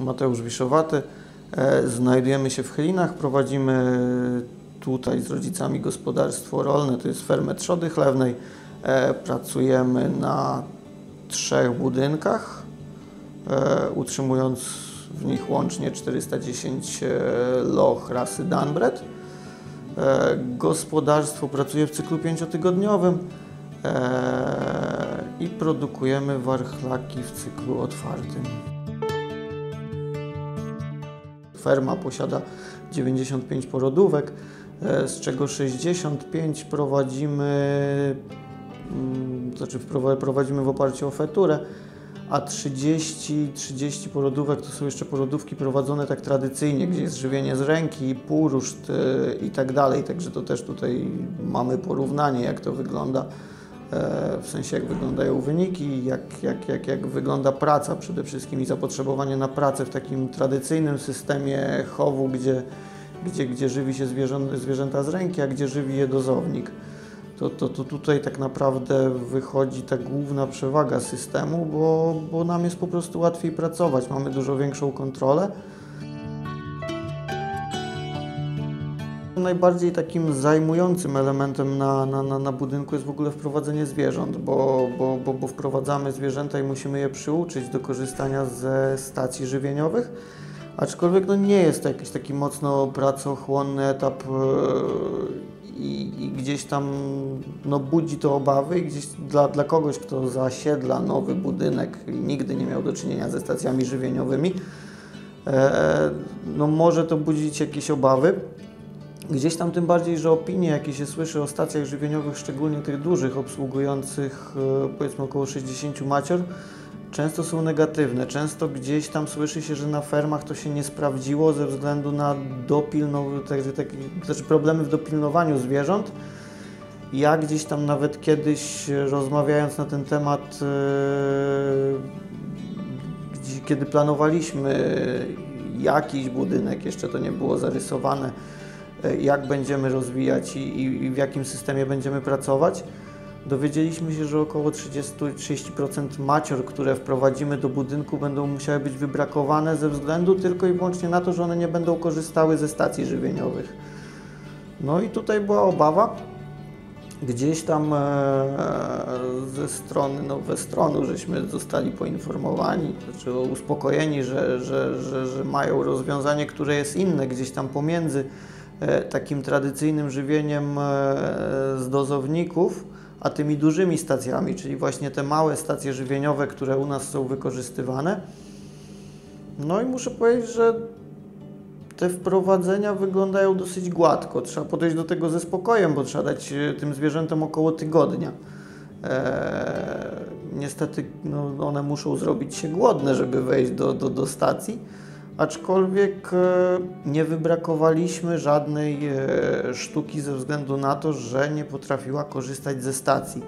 Mateusz Wiszowaty. E, Znajdujemy się w Chylinach, prowadzimy tutaj z rodzicami gospodarstwo rolne, to jest fermę trzody chlewnej. E, Pracujemy na trzech budynkach, e, utrzymując w nich łącznie 410 e, loch rasy Danbred. Gospodarstwo pracuje w cyklu pięciotygodniowym i produkujemy warchlaki w cyklu otwartym. Ferma posiada 95 porodówek, e, z czego 65 prowadzimy, mm, znaczy prowadzimy w oparciu o feturę, a 30, 30 porodówek to są jeszcze porodówki prowadzone tak tradycyjnie, gdzie jest żywienie z ręki, półruszt e, i tak dalej. Także to też tutaj mamy porównanie, jak to wygląda, w sensie jak wyglądają wyniki, jak, jak, jak, jak wygląda praca przede wszystkim i zapotrzebowanie na pracę w takim tradycyjnym systemie chowu, gdzie, gdzie, gdzie żywi się zwierzę, zwierzęta z ręki, a gdzie żywi je dozownik to, to, to tutaj tak naprawdę wychodzi ta główna przewaga systemu, bo, bo nam jest po prostu łatwiej pracować, mamy dużo większą kontrolę. Najbardziej takim zajmującym elementem na, na, na, na budynku jest w ogóle wprowadzenie zwierząt, bo, bo, bo, bo wprowadzamy zwierzęta i musimy je przyuczyć do korzystania ze stacji żywieniowych. Aczkolwiek no, nie jest to jakiś taki mocno pracochłonny etap e, i, i gdzieś tam no, budzi to obawy i gdzieś dla, dla kogoś, kto zasiedla nowy budynek i nigdy nie miał do czynienia ze stacjami żywieniowymi, e, no, może to budzić jakieś obawy. Gdzieś tam tym bardziej, że opinie, jakie się słyszy o stacjach żywieniowych, szczególnie tych dużych, obsługujących e, powiedzmy około 60 macior, często są negatywne. Często gdzieś tam słyszy się, że na fermach to się nie sprawdziło ze względu na dopilnowanie, takie, znaczy problemy w dopilnowaniu zwierząt. Ja gdzieś tam nawet kiedyś e, rozmawiając na ten temat, e, kiedy planowaliśmy jakiś budynek, jeszcze to nie było zarysowane, jak będziemy rozwijać i, i, w jakim systemie będziemy pracować, dowiedzieliśmy się, że około 30-30% macior, które wprowadzimy do budynku, będą musiały być wybrakowane ze względu tylko i wyłącznie na to, że one nie będą korzystały ze stacji żywieniowych. No i tutaj była obawa, gdzieś tam e, ze strony, no we stronu, żeśmy zostali poinformowani, znaczy uspokojeni, że, że, że, że mają rozwiązanie, które jest inne, gdzieś tam pomiędzy e, takim tradycyjnym żywieniem e, z dozowników, a tymi dużymi stacjami, czyli właśnie te małe stacje żywieniowe, które u nas są wykorzystywane. No i muszę powiedzieć, że te wprowadzenia wyglądają dosyć gładko. Trzeba podejść do tego ze spokojem, bo trzeba dać e, tym zwierzętom około tygodnia. Eee, niestety no, one muszą zrobić się głodne, żeby wejść do, do, do stacji, aczkolwiek e, nie wybrakowaliśmy żadnej e, sztuki ze względu na to, że nie potrafiła korzystać ze stacji.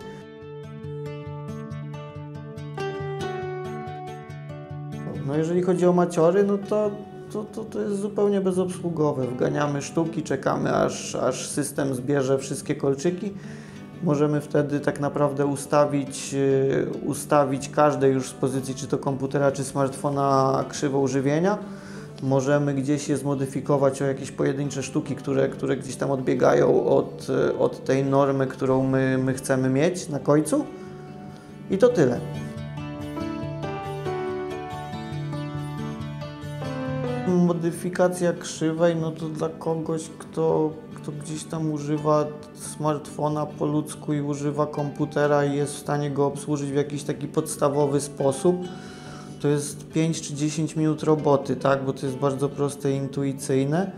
No jeżeli chodzi o maciory, no to, to, to, to jest zupełnie bezobsługowe. Wganiamy sztuki, czekamy aż, aż system zbierze wszystkie kolczyki. Możemy wtedy tak naprawdę ustawić, yy, ustawić każdej już z pozycji czy to komputera, czy smartfona krzywą żywienia. Możemy gdzieś je zmodyfikować o jakieś pojedyncze sztuki, które, które gdzieś tam odbiegają od, od tej normy, którą my, my chcemy mieć na końcu. I to tyle. Modyfikacja krzywej, no to dla kogoś, kto, kto gdzieś tam używa smartfona po ludzku i używa komputera i jest w stanie go obsłużyć w jakiś taki podstawowy sposób, to jest 5 czy 10 minut roboty, tak? Bo to jest bardzo proste i intuicyjne.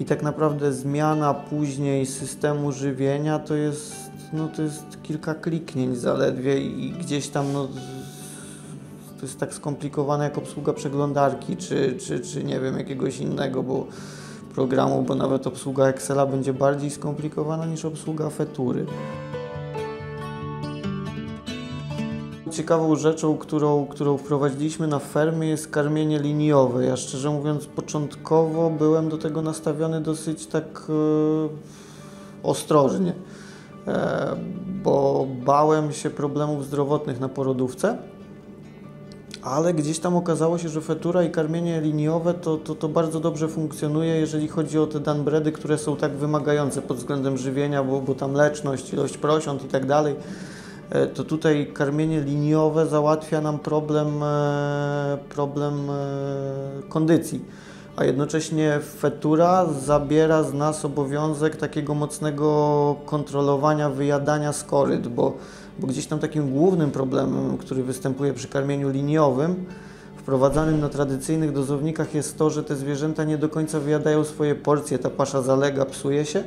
I tak naprawdę zmiana później systemu żywienia to jest, no to jest kilka kliknięć zaledwie i gdzieś tam no, to jest tak skomplikowane jak obsługa przeglądarki, czy, czy, czy nie wiem, jakiegoś innego bo programu, bo nawet obsługa Excela będzie bardziej skomplikowana niż obsługa Fetury. Ciekawą rzeczą, którą, którą wprowadziliśmy na fermie jest karmienie liniowe. Ja szczerze mówiąc początkowo byłem do tego nastawiony dosyć tak e, ostrożnie, e, bo bałem się problemów zdrowotnych na porodówce ale gdzieś tam okazało się, że fetura i karmienie liniowe to, to, to bardzo dobrze funkcjonuje, jeżeli chodzi o te danbredy, które są tak wymagające pod względem żywienia, bo, bo tam leczność, ilość prosiąt i tak dalej. E, to tutaj karmienie liniowe załatwia nam problem, e, problem e, kondycji, a jednocześnie fetura zabiera z nas obowiązek takiego mocnego kontrolowania wyjadania skoryt, bo, bo gdzieś tam takim głównym problemem, który występuje przy karmieniu liniowym, wprowadzanym na tradycyjnych dozownikach jest to, że te zwierzęta nie do końca wyjadają swoje porcje, ta pasza zalega, psuje się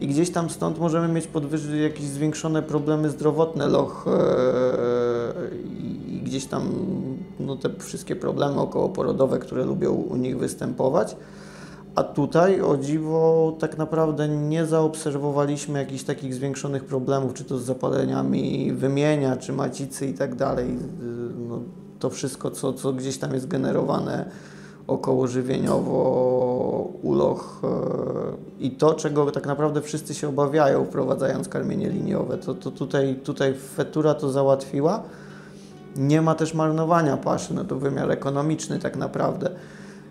i gdzieś tam stąd możemy mieć podwyższone jakieś zwiększone problemy zdrowotne loch e, i gdzieś tam no, te wszystkie problemy okołoporodowe, które lubią u nich występować. A tutaj o dziwo tak naprawdę nie zaobserwowaliśmy jakichś takich zwiększonych problemów, czy to z zapaleniami wymienia, czy macicy i tak dalej. No, to wszystko, co, co gdzieś tam jest generowane około żywieniowo uloch e, i to, czego tak naprawdę wszyscy się obawiają, wprowadzając karmienie liniowe, to, to tutaj, tutaj fetura to załatwiła. Nie ma też marnowania paszy, no to wymiar ekonomiczny tak naprawdę.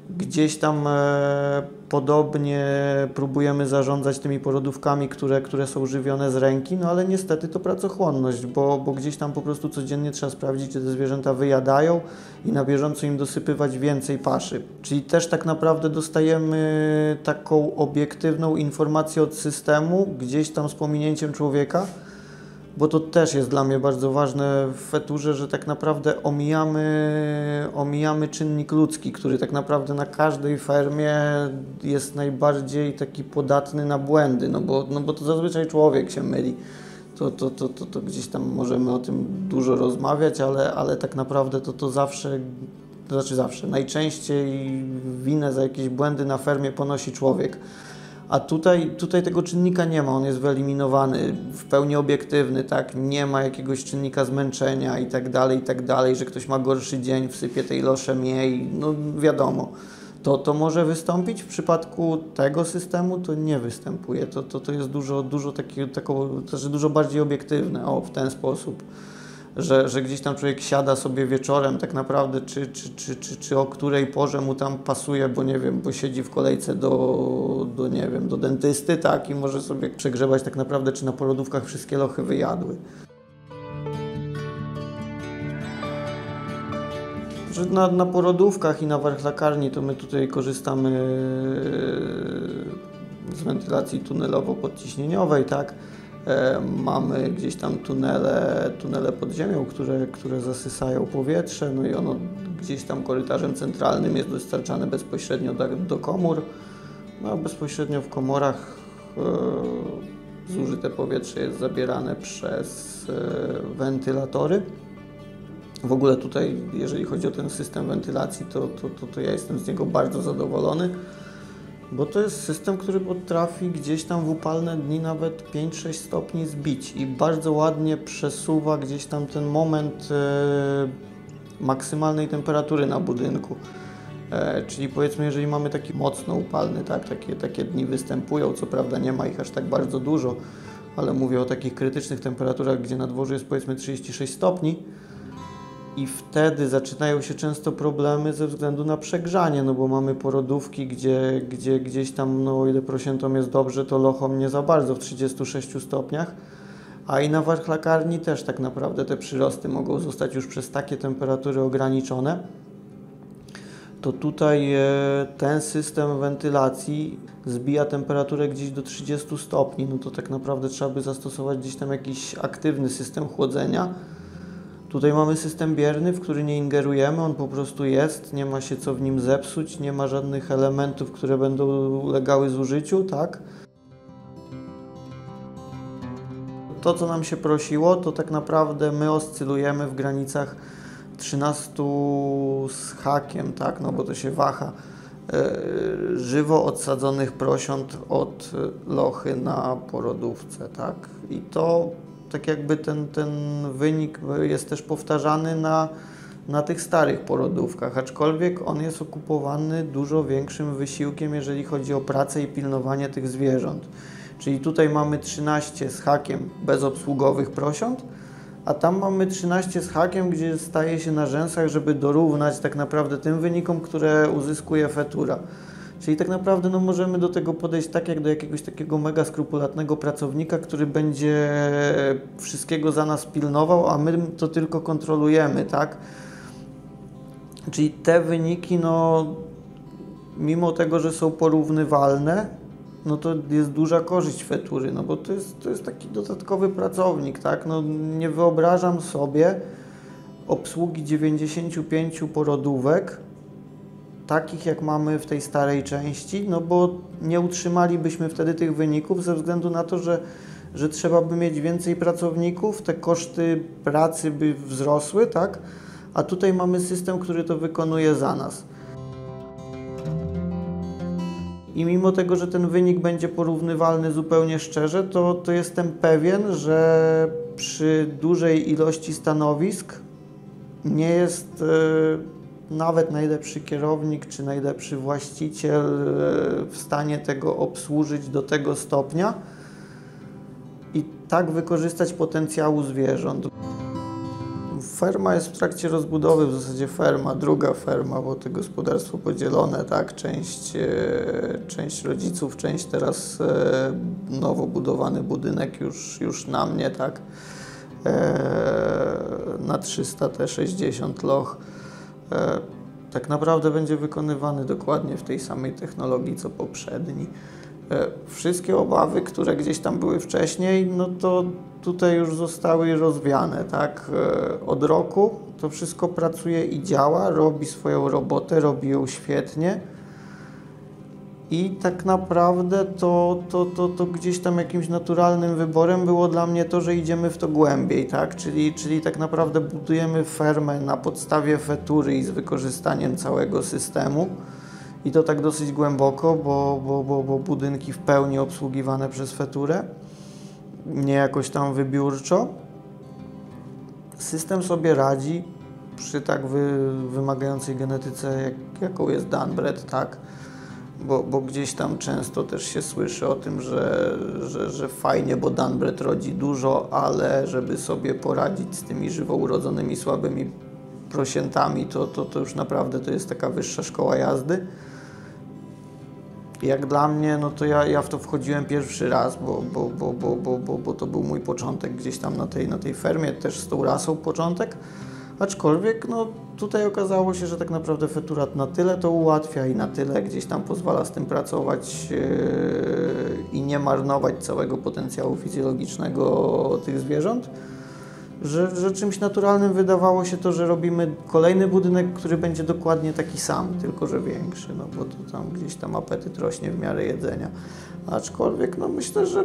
Gdzieś tam e, podobnie próbujemy zarządzać tymi porodówkami, które, które są żywione z ręki, no ale niestety to pracochłonność, bo, bo gdzieś tam po prostu codziennie trzeba sprawdzić, czy te zwierzęta wyjadają i na bieżąco im dosypywać więcej paszy. Czyli też tak naprawdę dostajemy taką obiektywną informację od systemu, gdzieś tam z pominięciem człowieka, bo to też jest dla mnie bardzo ważne w feturze, że tak naprawdę omijamy, omijamy czynnik ludzki, który tak naprawdę na każdej fermie jest najbardziej taki podatny na błędy, no bo, no bo to zazwyczaj człowiek się myli. To, to, to, to, to gdzieś tam możemy o tym dużo rozmawiać, ale, ale tak naprawdę to, to zawsze, to znaczy zawsze, najczęściej winę za jakieś błędy na fermie ponosi człowiek. A tutaj, tutaj tego czynnika nie ma, on jest wyeliminowany, w pełni obiektywny, tak? Nie ma jakiegoś czynnika zmęczenia i tak dalej, i tak dalej, że ktoś ma gorszy dzień, wsypie tej losze mniej, no wiadomo. To, to może wystąpić w przypadku tego systemu, to nie występuje. To, to, to jest dużo, dużo, taki, taką, to znaczy dużo bardziej obiektywne, o, w ten sposób że, że gdzieś tam człowiek siada sobie wieczorem tak naprawdę, czy, czy, czy, czy, czy o której porze mu tam pasuje, bo nie wiem, bo siedzi w kolejce do, do nie wiem, do dentysty, tak, i może sobie przegrzebać tak naprawdę, czy na porodówkach wszystkie lochy wyjadły. Że na, na porodówkach i na warchlakarni to my tutaj korzystamy z wentylacji tunelowo-podciśnieniowej, tak, E, mamy gdzieś tam tunele, tunele pod ziemią, które, które zasysają powietrze, no i ono gdzieś tam korytarzem centralnym jest dostarczane bezpośrednio do, do komór. No, bezpośrednio w komorach e, zużyte powietrze jest zabierane przez e, wentylatory. W ogóle tutaj, jeżeli chodzi o ten system wentylacji, to, to, to, to ja jestem z niego bardzo zadowolony. Bo to jest system, który potrafi gdzieś tam w upalne dni nawet 5-6 stopni zbić i bardzo ładnie przesuwa gdzieś tam ten moment e, maksymalnej temperatury na budynku. E, czyli powiedzmy, jeżeli mamy taki mocno upalny, tak, takie, takie dni występują, co prawda nie ma ich aż tak bardzo dużo, ale mówię o takich krytycznych temperaturach, gdzie na dworze jest powiedzmy 36 stopni, i wtedy zaczynają się często problemy ze względu na przegrzanie, no bo mamy porodówki, gdzie, gdzie gdzieś tam, no o ile prosiętom jest dobrze, to lochom nie za bardzo w 36 stopniach, a i na warchlakarni też tak naprawdę te przyrosty mogą zostać już przez takie temperatury ograniczone. To tutaj e, ten system wentylacji zbija temperaturę gdzieś do 30 stopni, no to tak naprawdę trzeba by zastosować gdzieś tam jakiś aktywny system chłodzenia, Tutaj mamy system bierny, w który nie ingerujemy, on po prostu jest, nie ma się co w nim zepsuć, nie ma żadnych elementów, które będą ulegały zużyciu, tak? To, co nam się prosiło, to tak naprawdę my oscylujemy w granicach 13 z hakiem, tak? No bo to się waha. E, żywo odsadzonych prosiąt od lochy na porodówce, tak? I to tak jakby ten, ten wynik jest też powtarzany na, na tych starych porodówkach, aczkolwiek on jest okupowany dużo większym wysiłkiem, jeżeli chodzi o pracę i pilnowanie tych zwierząt. Czyli tutaj mamy 13 z hakiem bezobsługowych prosiąt, a tam mamy 13 z hakiem, gdzie staje się na rzęsach, żeby dorównać tak naprawdę tym wynikom, które uzyskuje fetura. Czyli tak naprawdę no, możemy do tego podejść tak jak do jakiegoś takiego mega skrupulatnego pracownika, który będzie wszystkiego za nas pilnował, a my to tylko kontrolujemy, tak? Czyli te wyniki, no, mimo tego, że są porównywalne, no to jest duża korzyść fetury, no bo to jest, to jest taki dodatkowy pracownik, tak? No, nie wyobrażam sobie obsługi 95 porodówek, takich jak mamy w tej starej części, no bo nie utrzymalibyśmy wtedy tych wyników ze względu na to, że, że trzeba by mieć więcej pracowników, te koszty pracy by wzrosły, tak? A tutaj mamy system, który to wykonuje za nas. I mimo tego, że ten wynik będzie porównywalny zupełnie szczerze, to, to jestem pewien, że przy dużej ilości stanowisk nie jest e, nawet najlepszy kierownik czy najlepszy właściciel e, w stanie tego obsłużyć do tego stopnia i tak wykorzystać potencjału zwierząt. Ferma jest w trakcie rozbudowy, w zasadzie ferma, druga ferma, bo to gospodarstwo podzielone, tak, część, e, część rodziców, część teraz e, nowo budowany budynek już, już na mnie, tak, na 300 T60 loch. Tak naprawdę będzie wykonywany dokładnie w tej samej technologii co poprzedni. Wszystkie obawy, które gdzieś tam były wcześniej, no to tutaj już zostały rozwiane, tak? Od roku to wszystko pracuje i działa, robi swoją robotę, robi ją świetnie. I tak naprawdę to, to, to, to gdzieś tam jakimś naturalnym wyborem było dla mnie to, że idziemy w to głębiej, tak? Czyli, czyli tak naprawdę budujemy fermę na podstawie fetury i z wykorzystaniem całego systemu. I to tak dosyć głęboko, bo, bo, bo, bo budynki w pełni obsługiwane przez feturę, nie jakoś tam wybiórczo. System sobie radzi przy tak wy, wymagającej genetyce, jak, jaką jest Danbred, tak? Bo, bo, gdzieś tam często też się słyszy o tym, że, że, że fajnie, bo Danbred rodzi dużo, ale żeby sobie poradzić z tymi żywo urodzonymi słabymi prosiętami, to, to, to już naprawdę to jest taka wyższa szkoła jazdy. Jak dla mnie, no to ja, ja w to wchodziłem pierwszy raz, bo, bo, bo, bo, bo, bo, bo to był mój początek gdzieś tam na tej, na tej fermie, też z tą rasą początek. Aczkolwiek no, tutaj okazało się, że tak naprawdę feturat na tyle to ułatwia i na tyle gdzieś tam pozwala z tym pracować yy, i nie marnować całego potencjału fizjologicznego tych zwierząt że, że czymś naturalnym wydawało się to, że robimy kolejny budynek, który będzie dokładnie taki sam, tylko że większy, no bo to tam gdzieś tam apetyt rośnie w miarę jedzenia. Aczkolwiek no myślę, że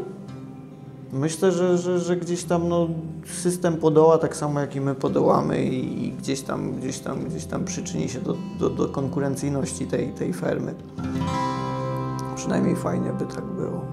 Myślę, że, że, że gdzieś tam no, system podoła tak samo jak i my podołamy i, gdzieś, tam, gdzieś, tam, gdzieś tam przyczyni się do, do, do konkurencyjności tej, tej fermy. Przynajmniej fajnie by tak było.